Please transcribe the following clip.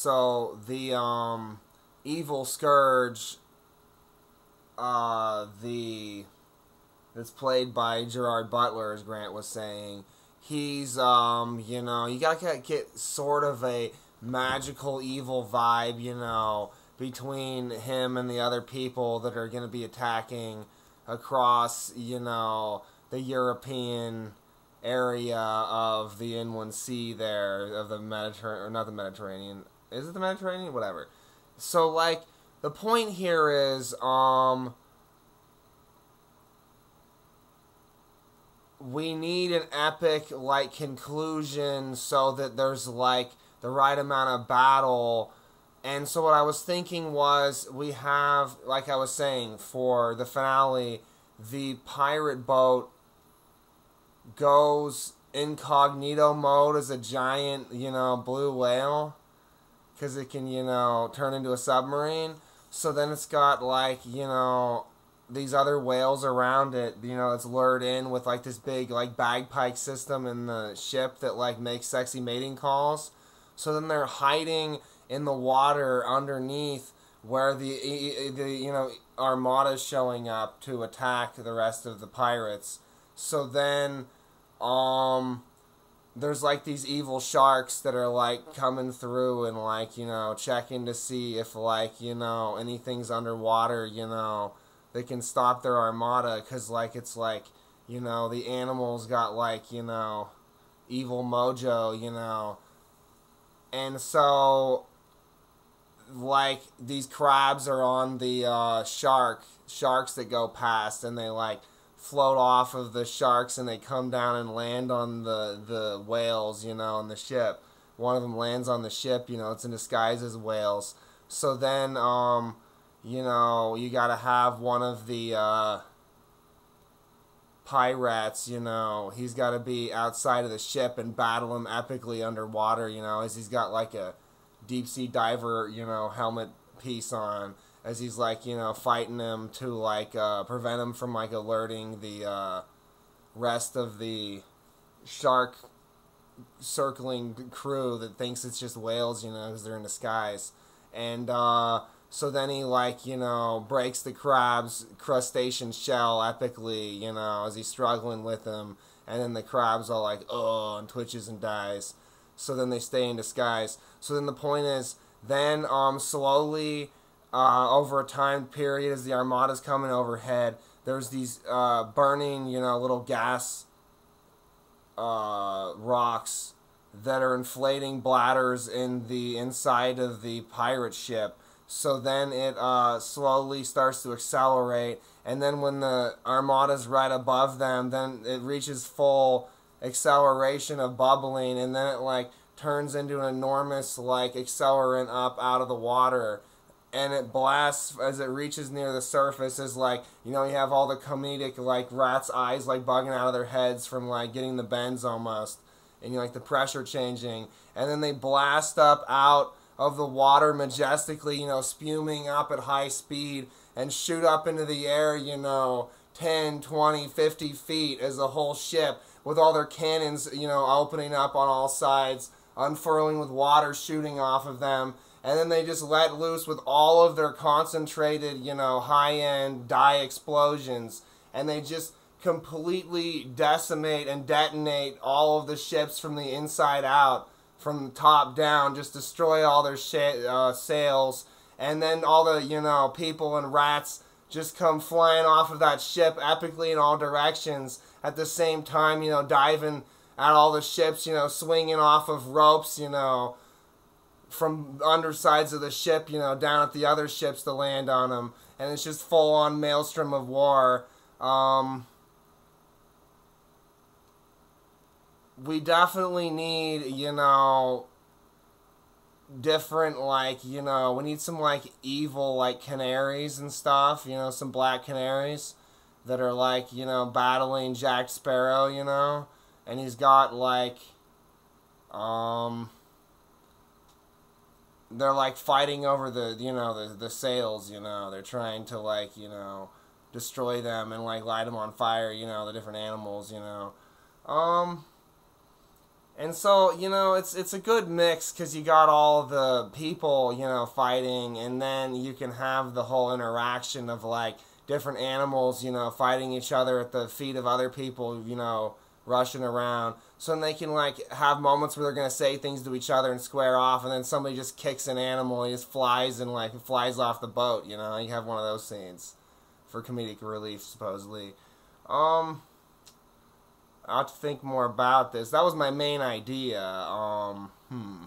so the um, evil scourge, uh, the that's played by Gerard Butler, as Grant was saying, he's um, you know, you gotta get, sort of a magical evil vibe, you know, between him and the other people that are gonna be attacking across, you know, the European area of the inland sea there of the Mediterranean or not the Mediterranean is it the Mediterranean? Whatever. So like the point here is um we need an epic like conclusion so that there's like the right amount of battle. And so what I was thinking was we have like I was saying for the finale the pirate boat goes incognito mode as a giant, you know, blue whale because it can, you know, turn into a submarine. So then it's got like, you know, these other whales around it, you know, it's lured in with like this big like bagpipe system in the ship that like makes sexy mating calls. So then they're hiding in the water underneath where the the you know armada's showing up to attack the rest of the pirates. So then um there's like these evil sharks that are like coming through and like you know checking to see if like you know anything's underwater you know they can stop their armada because like it's like you know the animals got like you know evil mojo you know. And so like these crabs are on the uh, shark sharks that go past and they like float off of the sharks and they come down and land on the the whales, you know, on the ship. One of them lands on the ship, you know, it's in disguise as whales. So then, um, you know, you got to have one of the uh, pirates, you know, he's got to be outside of the ship and battle him epically underwater, you know, as he's got like a deep sea diver, you know, helmet piece on as he's like you know fighting him to like uh, prevent him from like alerting the uh, rest of the shark circling crew that thinks it's just whales you know because they're in disguise. And uh, so then he like you know breaks the crab's crustacean shell epically you know as he's struggling with them and then the crab's all like oh and twitches and dies. So then they stay in disguise. So then the point is then um slowly uh, over a time period as the armada's coming overhead. There's these uh, burning, you know, little gas uh, rocks that are inflating bladders in the inside of the pirate ship. So then it uh, slowly starts to accelerate, and then when the armada's right above them, then it reaches full acceleration of bubbling, and then it like turns into an enormous like accelerant up out of the water and it blasts as it reaches near the surface is like you know you have all the comedic like rats eyes like bugging out of their heads from like getting the bends almost and you like the pressure changing. And then they blast up out of the water majestically you know spuming up at high speed and shoot up into the air you know 10 20 50 feet as a whole ship with all their cannons you know opening up on all sides unfurling with water shooting off of them and then they just let loose with all of their concentrated, you know, high-end die explosions, and they just completely decimate and detonate all of the ships from the inside out, from top down, just destroy all their uh, sails, and then all the, you know, people and rats just come flying off of that ship epically in all directions at the same time, you know, diving at all the ships, you know, swinging off of ropes, you know, from undersides of the ship, you know, down at the other ships to land on them, and it's just full on maelstrom of war. Um, we definitely need, you know, different like you know we need some like evil like canaries and stuff you know some black canaries that are like you know battling jack sparrow you know and he's got like um they're like fighting over the you know the the sails you know. They're trying to like you know destroy them and like light them on fire you know the different animals you know. Um And so, you know, it's it's a good mix because you got all the people, you know, fighting, and then you can have the whole interaction of like different animals, you know, fighting each other at the feet of other people, you know, rushing around. So then they can like have moments where they're gonna say things to each other and square off, and then somebody just kicks an animal, and he just flies and like flies off the boat. You know, you have one of those scenes for comedic relief, supposedly. Um, I have to think more about this. That was my main idea. Um, hmm.